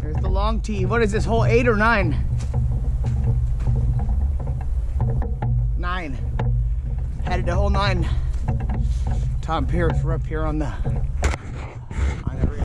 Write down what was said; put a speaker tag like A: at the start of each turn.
A: There's the long tee. What is this, hole eight or nine? Nine. Headed to hole nine. Tom Pearce, we're up here on the